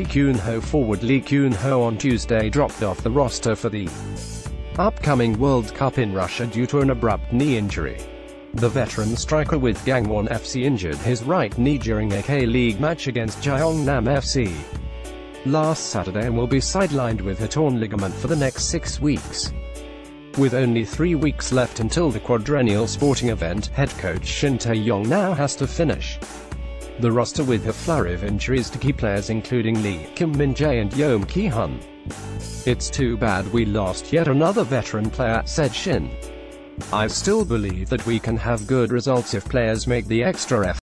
Keun-ho forward Lee Keun-ho on Tuesday dropped off the roster for the upcoming World Cup in Russia due to an abrupt knee injury. The veteran striker with Gangwon FC injured his right knee during a K-League match against Jeonnam FC last Saturday and will be sidelined with a torn ligament for the next six weeks. With only three weeks left until the quadrennial sporting event, head coach Shin Tae-yong now has to finish the roster with a flurry of injuries to key players including Lee, Kim Min-jae and Yeom Ki-hun. It's too bad we lost yet another veteran player, said Shin. I still believe that we can have good results if players make the extra effort.